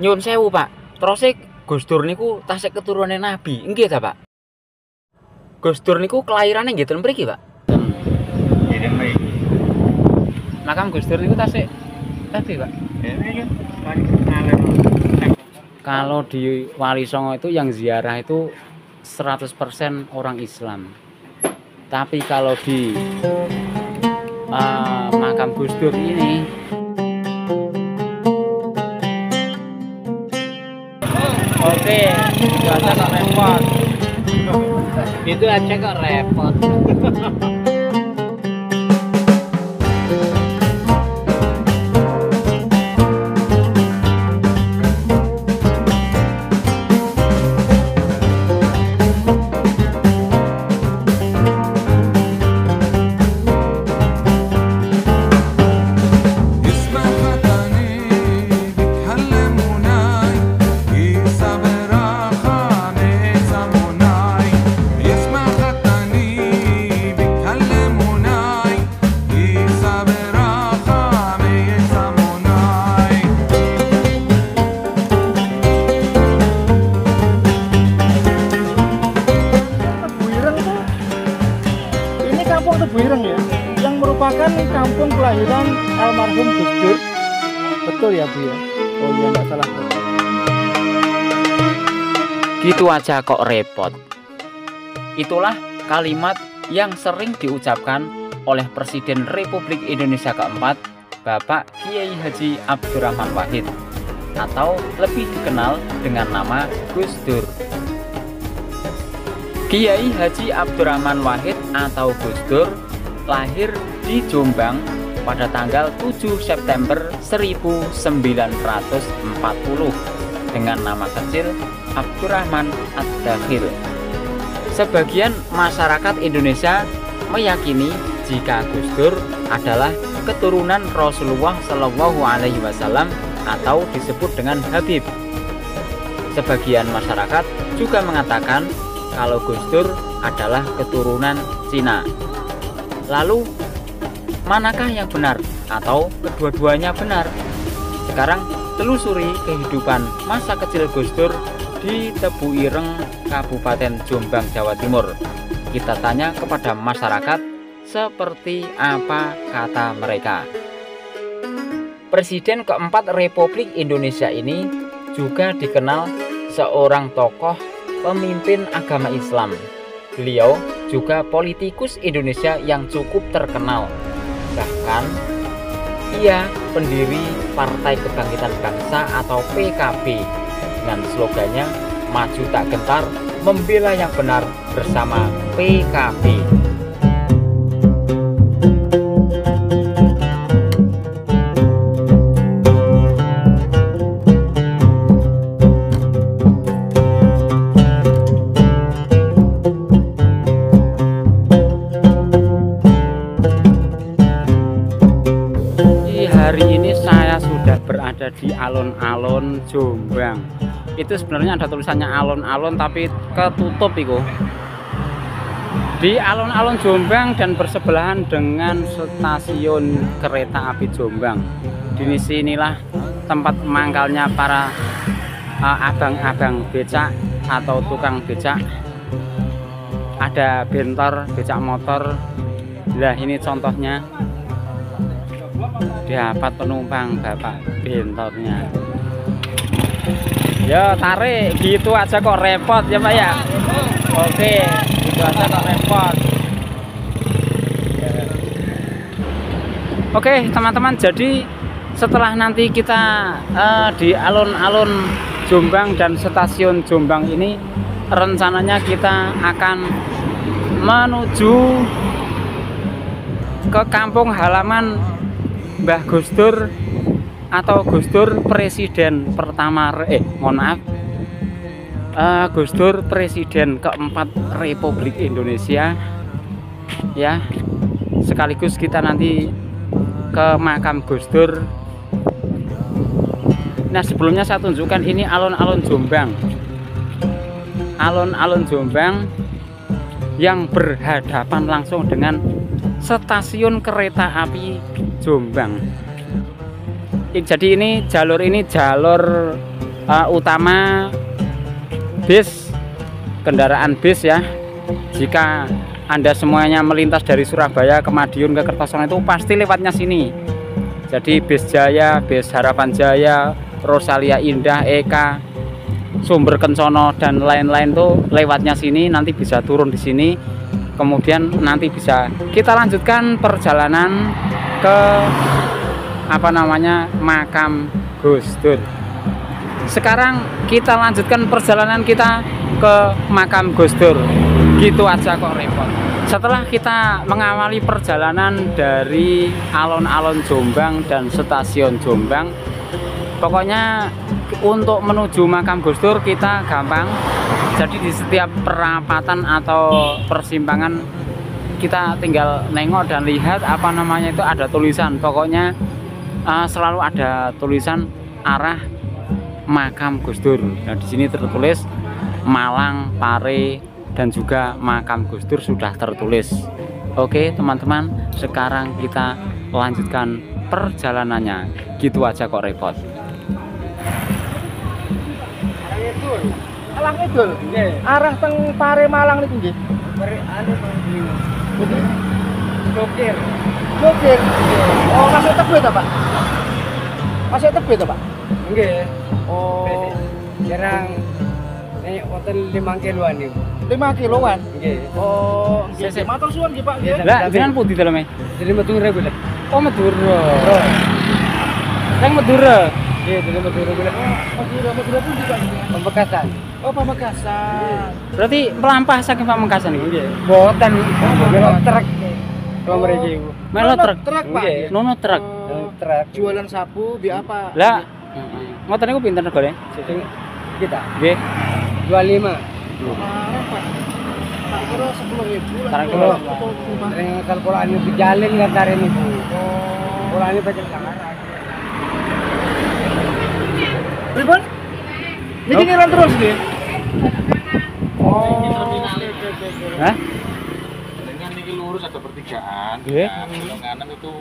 nyuwun sewu Pak. Terus Gus Dur niku tasik keturunan Nabi. Nggih ta Pak? Gus Dur niku kelahirannya nggih ten mriki Pak? Mriki. makam Gus Dur niku tasik Nabi Pak? Kalau di Wali Songo itu yang ziarah itu 100% orang Islam. Tapi kalau di eh, makam Gus Dur ini Oke, aja kok repot. Itu aja kok repot. aja kok repot. Itulah kalimat yang sering diucapkan oleh Presiden Republik Indonesia keempat, Bapak Kiai Haji Abdurrahman Wahid, atau lebih dikenal dengan nama Gus Dur. Kiai Haji Abdurrahman Wahid atau Gus Dur lahir di Jombang pada tanggal 7 September 1940 dengan nama kecil Abdurrahman Ad-Dakhil. Sebagian masyarakat Indonesia meyakini jika Gus Dur adalah keturunan Rasulullah Shallallahu Alaihi Wasallam atau disebut dengan Habib. Sebagian masyarakat juga mengatakan kalau Gus Dur adalah keturunan Cina. Lalu, manakah yang benar atau kedua-duanya benar? Sekarang telusuri kehidupan masa kecil Gus Dur di Tebu Ireng, Kabupaten Jombang, Jawa Timur. Kita tanya kepada masyarakat seperti apa kata mereka. Presiden keempat Republik Indonesia ini juga dikenal seorang tokoh pemimpin agama Islam. Beliau juga politikus Indonesia yang cukup terkenal. Bahkan ia pendiri Partai Kebangkitan Bangsa atau PKB dengan slogannya Maju Tak Gentar, Membela Yang Benar bersama PKB. Berada di alun-alun Jombang. Itu sebenarnya ada tulisannya alun-alun tapi ketutup itu. Di alun-alun Jombang dan bersebelahan dengan stasiun kereta api Jombang. Di sinilah tempat mangkalnya para eh, abang-abang becak atau tukang becak. Ada bentor, becak motor. Nah, ini contohnya dapat penumpang bapak bentornya ya tarik. Gitu aja kok repot ya pak ya? Oke gitu aja kok repot. Oke teman-teman jadi setelah nanti kita eh, di alun-alun Jombang dan stasiun Jombang ini rencananya kita akan menuju ke kampung halaman Mbah Gus Dur atau Gus Dur presiden pertama eh mohon maaf. Eh, Gus Dur presiden keempat Republik Indonesia. Ya sekaligus kita nanti ke makam Gus Dur. Nah sebelumnya saya tunjukkan ini alun-alun Jombang. Alun-alun Jombang yang berhadapan langsung dengan stasiun kereta api Jombang. jadi ini jalur ini jalur uh, utama bis kendaraan bis ya. Jika anda semuanya melintas dari Surabaya ke Madiun ke Kertosono itu pasti lewatnya sini. Jadi bis Jaya bis Harapan Jaya Rosalia Indah Eka Sumber Kencono dan lain-lain tuh lewatnya sini. Nanti bisa turun di sini kemudian nanti bisa. Kita lanjutkan perjalanan ke apa namanya makam Gus Dur. Sekarang kita lanjutkan perjalanan kita ke makam Gus Dur. Gitu aja kok repot. Setelah kita mengawali perjalanan dari alon-alon Jombang dan stasiun Jombang pokoknya untuk menuju makam Gus Dur kita gampang jadi di setiap perapatan atau persimpangan kita tinggal nengok dan lihat apa namanya itu ada tulisan. Pokoknya eh, selalu ada tulisan arah makam Gus Dur. Nah di sini tertulis Malang Pare dan juga makam Gus Dur sudah tertulis. Oke teman-teman sekarang kita lanjutkan perjalanannya. Gitu aja kok repot Alah ngidul. Arah teng Pare Malang niku nggih. anu Dokter. Jogir. Oh, masih tebe ta, Pak? Masih tebe ta, Pak? Nggih. Oh, Jarang nek wonten 5 kiloan niku. 5 kiloan. Nggih. Oh, nggih. Sik. Matur suwun nggih, Pak. nggih. Iya. lah jenengan putih dalamnya Jadi Madura boleh. oh Madura yang Madura Nggih, jadi Madura boleh. Madura, Madura pun juga. Oh, Pamekasan. berarti melampah saking Pamekasan ini Nggih. Boten. Melo truk. Sama mereka ibu. melo truk Truk, Pak. Nggih. nono truk Oh, Truk. Jualan sapu bi apa? lah ngoten niku pinter negara Sing kita nggih 25. Marah, Pak. Tak kira 10.000 lah. Sekarang Kalau untuk rumah. Sering kalkulan itu kan dari ini bu. Baca Pripun? Niki ngiran terus nggih. Oh. Hah? dengan ini lurus ada pertigaan Nggih. belok kanan itu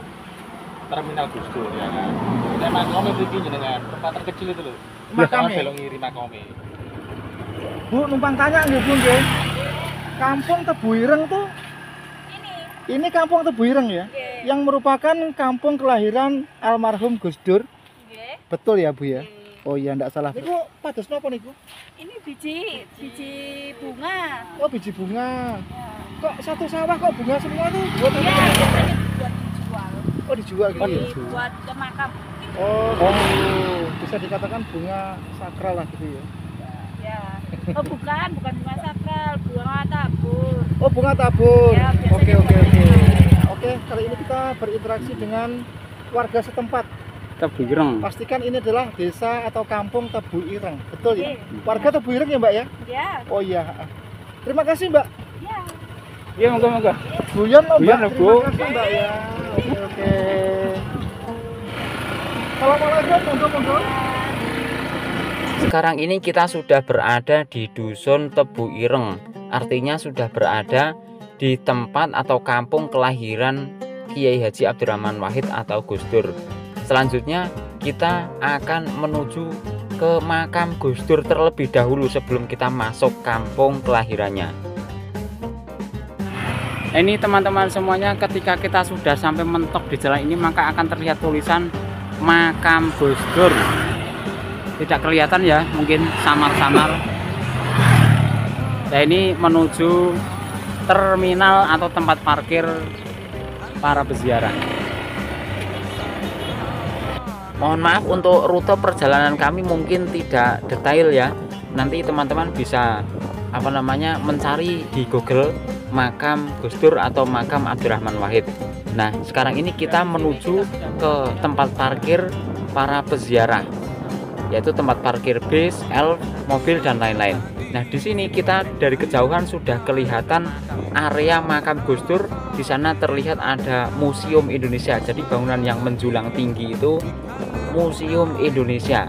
terminal Gus Dur ya kan nah makome itu jenengan tempat terkecil itu loh Makame. belok ngiri makome Bu, numpang tanya nggih, Bu nggih. Kampung Tebu Ireng tuh ini kampung Tebu Ireng ya, yang merupakan kampung kelahiran almarhum Gus Dur. Nggih. Betul ya, Bu ya? Nggih. Oh iya, ndak salah. Niku pados napa niku? Ini biji biji bunga. Oh, biji bunga. Kok satu sawah kok bunga semua tuh? Buat Ya, apa? biasanya buat dijual. Oh, dijual gitu ya? Buat ke makam. Oh, oh, bisa dikatakan bunga sakral lah gitu ya. Ya. Oh bukan, bukan bunga sakral, bunga tabur. Oh, bunga tabur. Ya, biasanya Oke, oke, oke. Oke, kali ini kita berinteraksi dengan warga setempat. Tebu Ireng Pastikan ini adalah desa atau kampung Tebu Ireng. Betul ya? Nggih. Warga Tebu Ireng ya, Mbak ya? Ya, Oh iya. Terima kasih, Mbak. ya. iya moga moga Guyon loh, Mbak. Loh, Bu. Terima kasih, Mbak ya. Oke, oke. Assalamualaikum, monggo-monggo. Sekarang ini kita sudah berada di dusun Tebu Ireng, artinya sudah berada di tempat atau kampung kelahiran Kiai Haji Abdurrahman Wahid atau Gus Dur. Selanjutnya kita akan menuju ke makam Gus Dur terlebih dahulu sebelum kita masuk kampung kelahirannya. Ini teman-teman semuanya ketika kita sudah sampai mentok di jalan ini maka akan terlihat tulisan makam Gus Dur. Tidak kelihatan ya mungkin samar-samar. Nah ini menuju terminal atau tempat parkir para peziarah mohon maaf untuk rute perjalanan kami mungkin tidak detail ya nanti teman-teman bisa apa namanya mencari di Google makam Gus Dur atau makam Abdurrahman Wahid nah sekarang ini kita menuju ke tempat parkir para peziarah yaitu tempat parkir bis, elf, mobil dan lain-lain. Nah, di sini kita dari kejauhan sudah kelihatan area makam Gus Dur. Di sana terlihat ada Museum Indonesia. Jadi bangunan yang menjulang tinggi itu Museum Indonesia.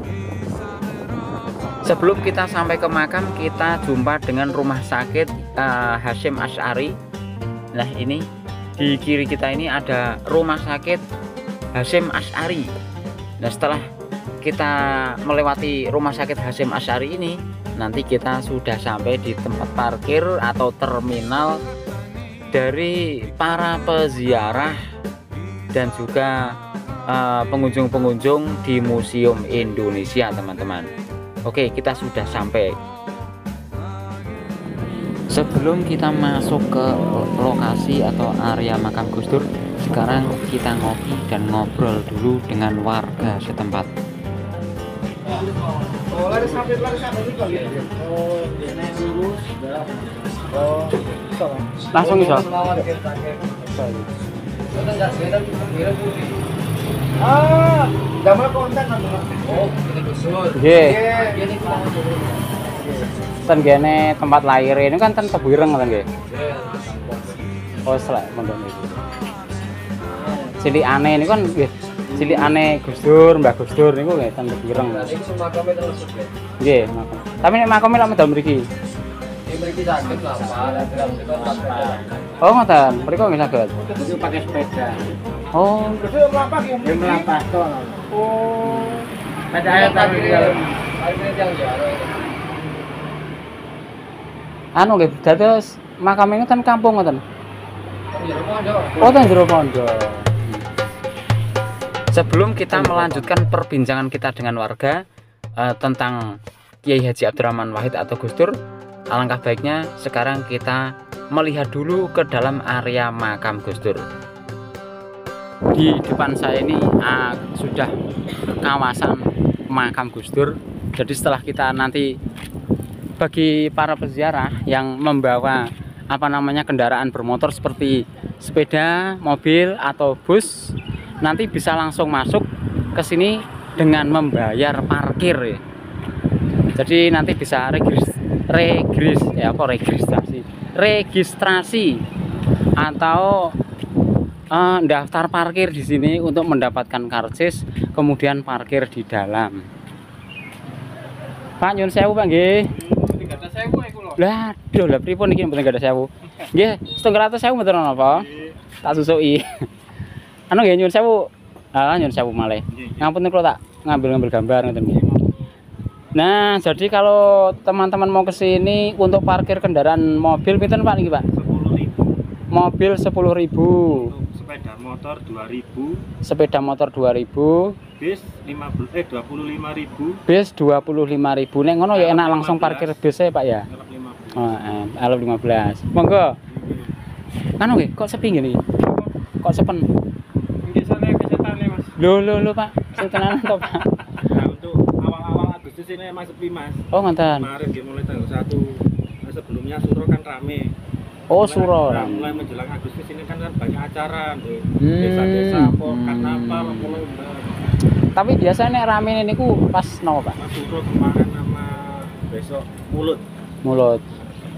Sebelum kita sampai ke makam, kita jumpa dengan rumah sakit eh, Hashim Ash'ari. Nah, ini di kiri kita ini ada rumah sakit Hashim Ash'ari. Nah setelah kita melewati rumah sakit Hasim Asyari ini, nanti kita sudah sampai di tempat parkir atau terminal dari para peziarah dan juga eh, pengunjung-pengunjung di Museum Indonesia, teman-teman. Oke, kita sudah sampai. Sebelum kita masuk ke lokasi atau area makam Gus Dur, sekarang kita ngopi dan ngobrol dulu dengan warga setempat. Langsung bisa. Ah, gambar konten nanti. Oh. Nggih, ten kene tempat lahir ini kan ten Tebuireng kan nggih. Oh, selek mondok niku. Cilik aneh ini kan nggih. Cilik aneh Gus Dur, Mbah Gus Dur niku nggih ten terus ya. Nggih, makam. Tapi nek makame lak medal mriki. Oh, ngoten. Mriko nggih saged. Itu pakai sepeda. Oh, Itu melapak ya. Dia melampas tuh. Oh. Ada air tadi anu nggih, dados makam ini ten kampung ngoten. Oh, ten jero pondok. Sebelum kita melanjutkan perbincangan kita dengan warga eh, tentang Kiai Haji Abdurrahman Wahid atau Gus Dur, alangkah baiknya sekarang kita melihat dulu ke dalam area makam Gus Dur. Di depan saya ini ah, sudah kawasan makam Gus Dur. Jadi setelah kita nanti bagi para peziarah yang membawa apa namanya kendaraan bermotor seperti sepeda, mobil atau bus nanti bisa langsung masuk ke sini dengan membayar parkir. Jadi nanti bisa regis regis ya apa registrasi registrasi atau eh, daftar parkir di sini untuk mendapatkan karcis kemudian parkir di dalam. Pak nyun sewu Pak nggih. Lah, aduh lah pripun iki mboten gadah sewu. Nggih, setengah atus sewu mboten napa? Tak susuki. anu nggih nyun sewu. Ah, nyun sewu malih. Ngapunten kalau tak ngambil-ngambil gambar ngoten nggih. Nah, jadi kalau teman-teman mau ke sini untuk parkir kendaraan mobil pinten Pak niki, Pak? Sepuluh ribu. Mobil 10.000, Untuk sepeda motor dua ribu. sepeda motor 2.000, Bis lima eh dua puluh lima ribu. bis 25.000. Nek ngono ya enak langsung parkir bis ya, Pak ya. Oh, eh, alif 15. Monggo. Anu nggih, kok sepi ngene? Kok sepen? Di sana kesetan nih mas. Lho lho lho Pak, sing tenanan to Pak. Agustus ini emang sepi mas. Oh ngoten. Kemarin dia mulai tanggal satu. Nah, sebelumnya Suro kan rame. Oh Mulai- Suro. Mulai menjelang Agustus ini kan, kan banyak acara tuh. Hmm, Desa-desa, apa, hmm. karnaval, mulai Tapi biasanya rame niku pas nopo Pak? Mas Suro kemarin sama besok mulut Mulut.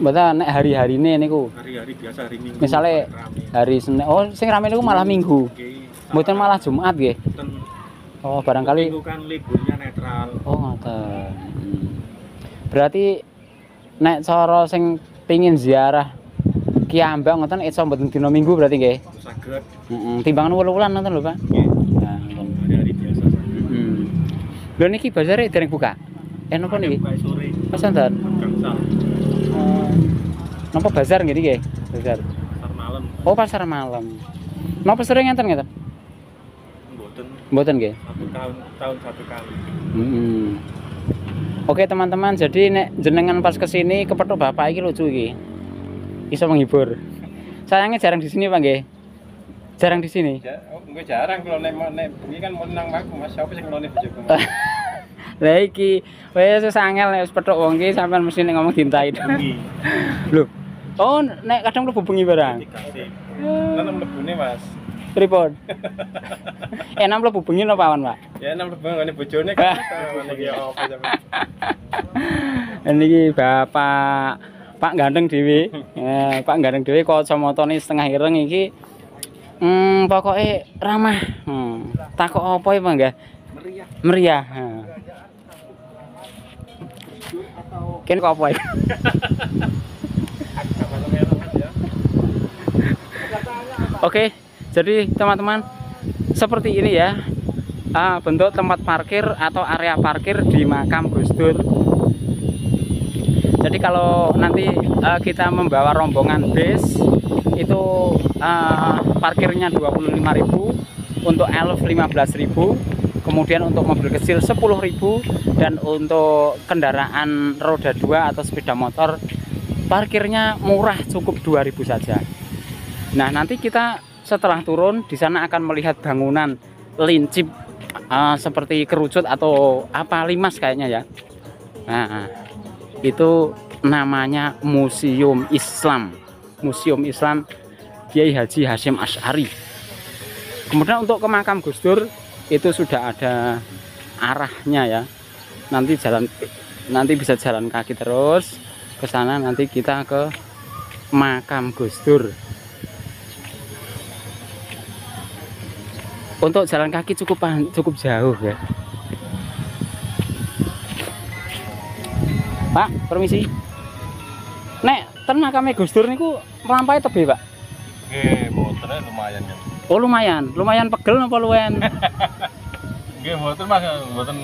Mboten nek hari-harine niku. hari-hari biasa hari Minggu. Misale rame. Hari Senin. Oh, sing rame niku malah Minggu. Mboten malah Jumat nggih. Oh, barangkali Minggu kan liburnya netral. Oh, ngoten. Hmm. Berarti nek cara sing pingin ziarah Kiambak ngoten iso mboten dina Minggu berarti nggih. Saged Heeh, timbangan wulu-wulan ngoten lho, Pak. nggih. Nah, hari-hari biasa saja. Hmm. Lho niki bazare dereng buka. Eh napa niki? Buka sore Pas enten. gangsal Oh. Napa bazar nggih niki? Bazar. pasar malam Oh, pasar malam. Napa sering ngenten ngeten? Mboten nggih. satu tahun tahun satu kali. Hmm. Oke teman-teman, jadi nek jenengan pas ke sini kepethuk bapak iki lucu iki. Iso menghibur. Sayangnya jarang di sini, Pak nggih. Jarang di sini. Ja, oh, gue jarang kalau nek nek bengi kan mau nang aku Mas. Siapa sing ngelone bojoku? Lah iki wis wis angel nek wis pethuk wong iki sampean mesti nek ngomong dintai. Lho. Oh, nek kadang mlebu bengi barang. Kan mlebune Mas. Pripun? Enak mlebu bengi napa awan, Pak? Ya nang mlebu ngene bojone kan. Iki apa sampe. Niki Bapak Pak Gandeng Dewi. Eh, Pak Gandeng Dewi kacamatane setengah ireng iki hmm pokoknya ramah. Hmm. Takok apa ya, Pak? Meriah. Meriah. Hmm. Kene kok apa ya? Sama ya. Oke, jadi teman-teman seperti ini ya ah, bentuk tempat parkir atau area parkir di makam Gus Dur. Jadi kalau nanti eh, kita membawa rombongan bis itu eh, parkirnya 25.000, untuk elf 15.000, kemudian untuk mobil kecil 10.000 dan untuk kendaraan roda 2 atau sepeda motor parkirnya murah cukup 2000 saja. Nah, nanti kita setelah turun di sana akan melihat bangunan lincip eh, seperti kerucut atau apa limas kayaknya ya. Nah, itu namanya Museum Islam. Museum Islam Kiai Haji Hashim Asy'ari. Kemudian untuk ke makam Gus Dur itu sudah ada arahnya ya. Nanti jalan nanti bisa jalan kaki terus ke sana nanti kita ke makam Gus Dur. Untuk jalan kaki cukup pan- cukup jauh ya. Pak, permisi. Nek, ten makame Gus Dur niku mlampahe tebe, Pak. Nggih, motornya lumayan kan. Oh, lumayan. Lumayan pegel napa luwen? Nggih, motor Mas, mboten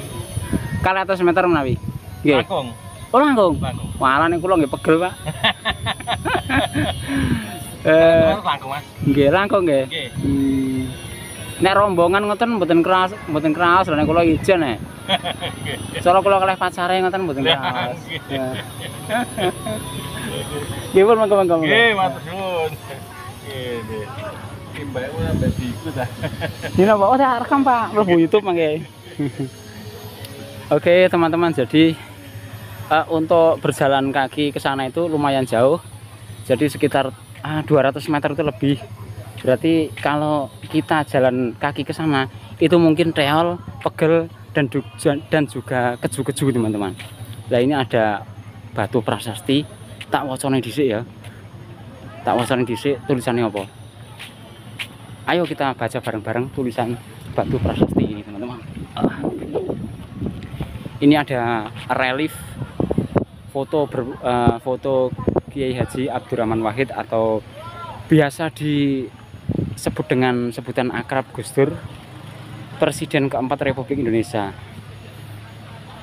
Kali atas meter menawi. Nggih. langkung. Oh, langkung. Langkung. Walah ning kula nggih pegel, Pak. eh, langkung, Mas. nggih langkung nggih. Nggih. Nek rombongan ngoten mboten keras, mboten keras lha nek kula ijen nek. Soale kula kalih pacare ngoten mboten keras. Ya. Nggih pun monggo-monggo. monggo. Nggih, matur nuwun. Nggih, nggih. Timbake ku sampe diikut ah. Dina Pak, oh tak rekam Pak, mlebu YouTube mangke. Oke teman-teman, jadi eh, untuk berjalan kaki ke sana itu lumayan jauh. Jadi sekitar ah, 200 meter itu lebih. Berarti kalau kita jalan kaki ke sana itu mungkin reol, pegel dan dan juga keju-keju teman-teman. Nah ini ada batu prasasti. Tak wacane dhisik ya. Tak wacane dhisik tulisannya apa? Ayo kita baca bareng-bareng tulisan batu prasasti ini teman-teman. Ini ada relief foto ber- eh, foto Kiai Haji Abdurrahman Wahid atau biasa disebut dengan sebutan akrab Gus Dur, Presiden keempat Republik Indonesia.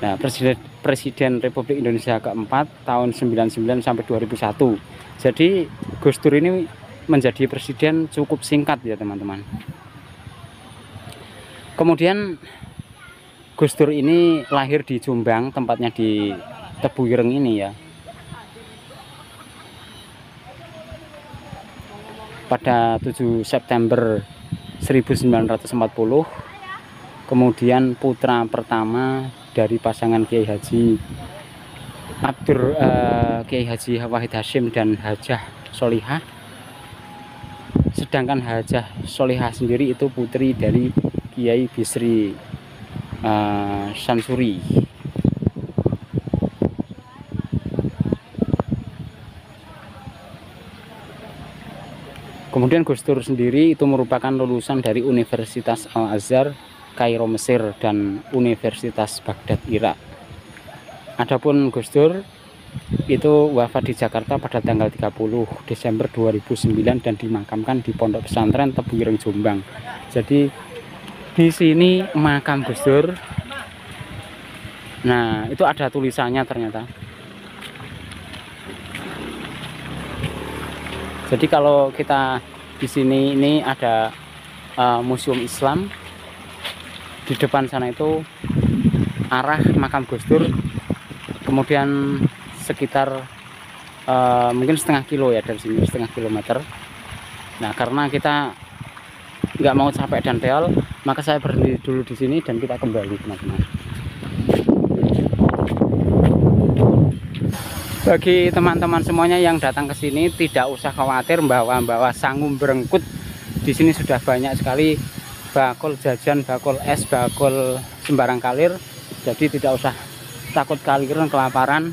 Nah, Presiden Presiden Republik Indonesia keempat tahun 99 sampai 2001. Jadi Gus Dur ini menjadi presiden cukup singkat ya teman-teman. Kemudian Gus Dur ini lahir di Jombang, tempatnya di Tebu Ireng ini ya. Pada 7 September 1940, kemudian putra pertama dari pasangan Kiai Haji Abdur eh, Kiai Haji Wahid Hashim dan Hajah Solihah. Sedangkan Hajah Solihah sendiri itu putri dari Kiai Bisri eh, Samsuri kemudian Gus Dur sendiri itu merupakan lulusan dari Universitas Al-Azhar Kairo Mesir dan Universitas Baghdad Irak Adapun Gus Dur itu wafat di Jakarta pada tanggal 30 Desember 2009 dan dimakamkan di Pondok Pesantren Tebu Ireng Jombang. Jadi di sini makam Gus Dur. Nah, itu ada tulisannya ternyata. Jadi kalau kita di sini ini ada eh, museum Islam. Di depan sana itu arah makam Gus Dur. Kemudian sekitar eh, mungkin setengah kilo ya dari sini setengah kilometer. Nah karena kita nggak mau capek dan real maka saya berhenti dulu di sini dan kita kembali teman-teman bagi teman-teman semuanya yang datang ke sini tidak usah khawatir bawa-bawa sangum berengkut di sini sudah banyak sekali bakul jajan bakul es bakul sembarang kalir. Jadi tidak usah takut kaliran kelaparan.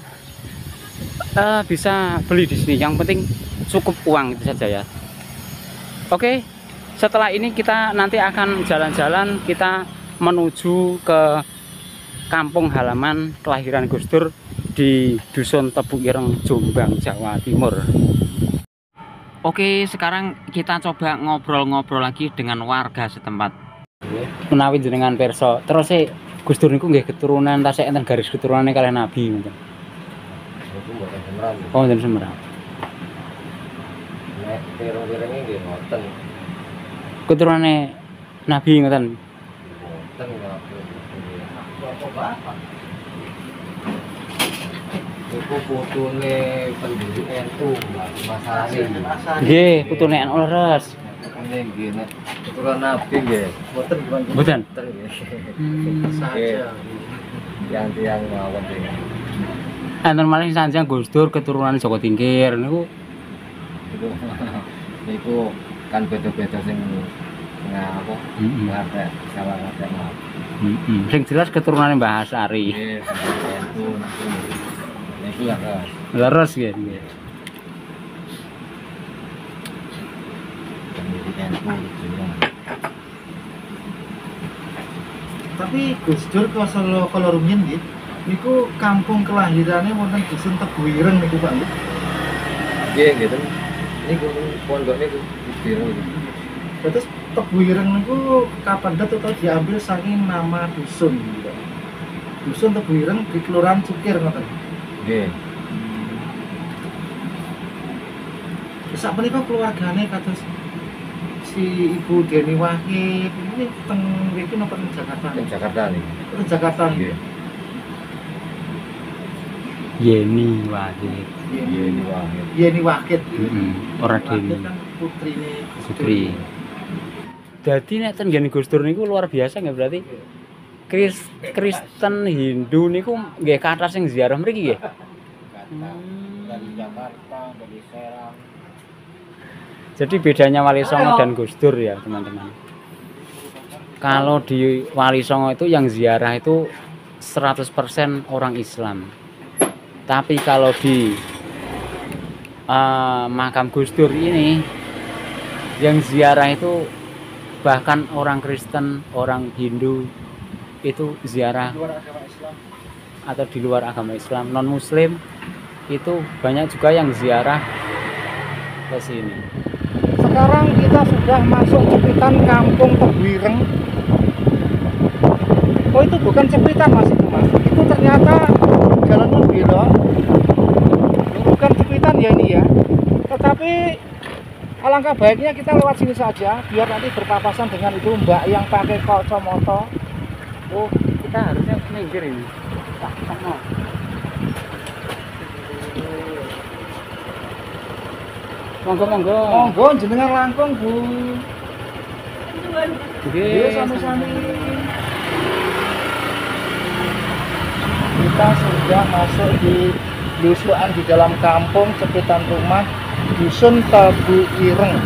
Eh, bisa beli di sini. Yang penting cukup uang itu saja ya. Oke setelah ini kita nanti akan jalan-jalan. Kita menuju ke kampung halaman kelahiran Gus Dur di Dusun Tebu Ireng Jombang Jawa Timur Oke sekarang kita coba ngobrol-ngobrol lagi dengan warga setempat Menawi jenengan perso, terus e Gus Dur niku nggih keturunan tasik enten garis keturunane kalian nabi mboten. Oh, enten semerang. Nek pirang-pirangnya nggih ngoten. Keturunane nabi ngoten. Ngoten ngoten. Iku putune NU, Ari. Nggih, putune NU leres. Ini nggih nek keturunan Nabi nggih. Mboten gimana? Mboten? Mboten nggih. Hmm. Saja. Yang tiang mawon nggih. Enten malih sanjang Gus Dur keturunan Joko Tingkir niku niku kan beda-beda sing ngapa? Salah. Sing jelas keturunane Mbah Asari. Nggih, Leres gitu ya. Tapi Gus Dur kalau kalau rumiyin nggih, niku kampung kelahirannya wonten dusun Tebuireng niku Pak nggih. Nggih, gitu. Niku pondok niku niku. Terus Tebuireng niku kapendet atau diambil saking nama dusun. gitu. Dusun Tebuireng di Kelurahan Cukir ngoten. Nggih. Sak menika keluargane kados si Ibu Deni Wahid ini teng mriki napa teng Jakarta? Teng Jakarta niku. Teng Jakarta nggih. Nggih. Yeni Wahid. Iya, ini wahid. Yeni Wahid. Heeh. Ora Deni. kan putrine. Putri. Dadi nek ten Gus Dur niku luar biasa nggih berarti Kris, Kristen Hindu niku nggih kathah sing ziarah mriki nggih. Dari Jakarta, dari Serang. Jadi bedanya Wali Songo dan Gus Dur ya teman-teman. Kalau di Wali Songo itu yang ziarah itu 100% orang Islam. Tapi kalau di eh, makam Gus Dur ini yang ziarah itu bahkan orang Kristen, orang Hindu itu ziarah atau di luar agama Islam, non Muslim itu banyak juga yang ziarah ke sini. Sekarang kita sudah masuk cepitan kampung Tebuireng. Oh itu bukan cepitan mas itu mas. Itu ternyata jalan belok. Bukan cepitan ya ini ya. Tetapi alangkah baiknya kita lewat sini saja biar nanti berpapasan dengan itu mbak yang pakai kacamata. Oh, kita harusnya minggir ini. Tak, mau. Monggo monggo. Monggo jenengan langkung bu. Nggih, Iya sami-sami. Kita sudah masuk di lusuan di dalam kampung sekitar rumah dusun Tabu Ireng.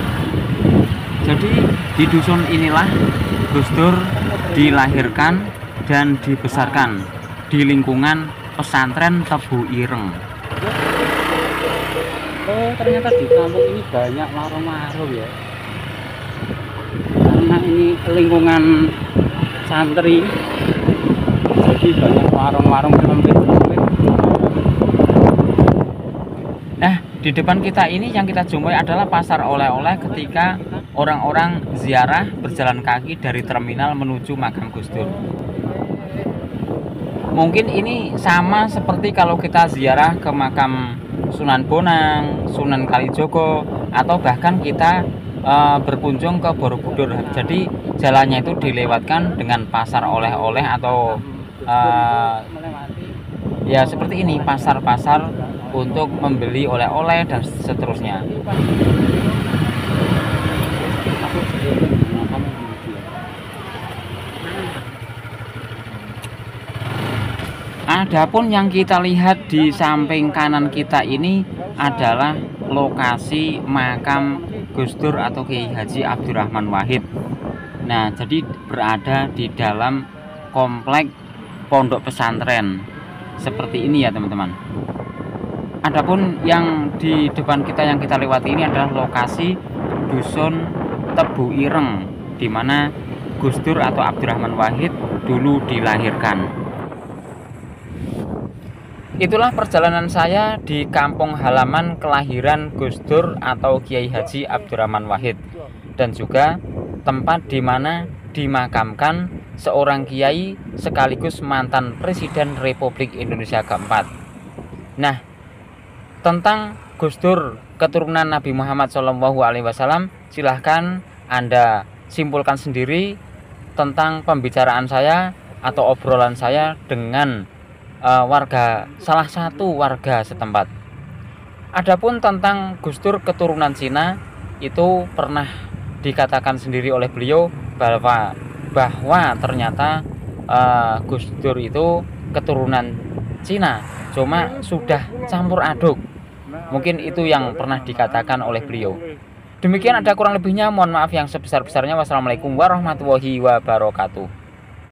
Jadi di dusun inilah Gus Dur dilahirkan dan dibesarkan di lingkungan pesantren Tebu Ireng. Oh ternyata di kampung ini banyak warung-warung ya. Karena ini lingkungan santri, jadi banyak warung-warung. Nah, di depan kita ini yang kita jumpai adalah pasar oleh-oleh ketika orang-orang ziarah berjalan kaki dari terminal menuju makam Gus Dur. Mungkin ini sama seperti kalau kita ziarah ke makam Sunan Bonang, Sunan Kalijogo, atau bahkan kita eh, berkunjung ke Borobudur. Jadi jalannya itu dilewatkan dengan pasar oleh-oleh atau eh, ya seperti ini pasar-pasar untuk membeli oleh-oleh dan seterusnya. Adapun yang kita lihat di samping kanan kita ini adalah lokasi makam Gus Dur atau Kiai Haji Abdurrahman Wahid. Nah, jadi berada di dalam komplek pondok pesantren seperti ini ya teman-teman. Adapun yang di depan kita yang kita lewati ini adalah lokasi dusun Tebu Ireng di mana Gus Dur atau Abdurrahman Wahid dulu dilahirkan. Itulah perjalanan saya di kampung halaman kelahiran Gus Dur atau Kiai Haji Abdurrahman Wahid dan juga tempat di mana dimakamkan seorang kiai sekaligus mantan Presiden Republik Indonesia keempat. Nah, tentang Gus Dur keturunan Nabi Muhammad Wasallam, silahkan Anda simpulkan sendiri tentang pembicaraan saya atau obrolan saya dengan eh, warga salah satu warga setempat. Adapun tentang Gus Dur keturunan Cina itu pernah dikatakan sendiri oleh beliau bahwa bahwa ternyata eh, Gus Dur itu keturunan Cina, cuma sudah campur aduk. Mungkin itu yang pernah dikatakan oleh beliau. Demikian ada kurang lebihnya, mohon maaf yang sebesar-besarnya. Wassalamualaikum warahmatullahi wabarakatuh.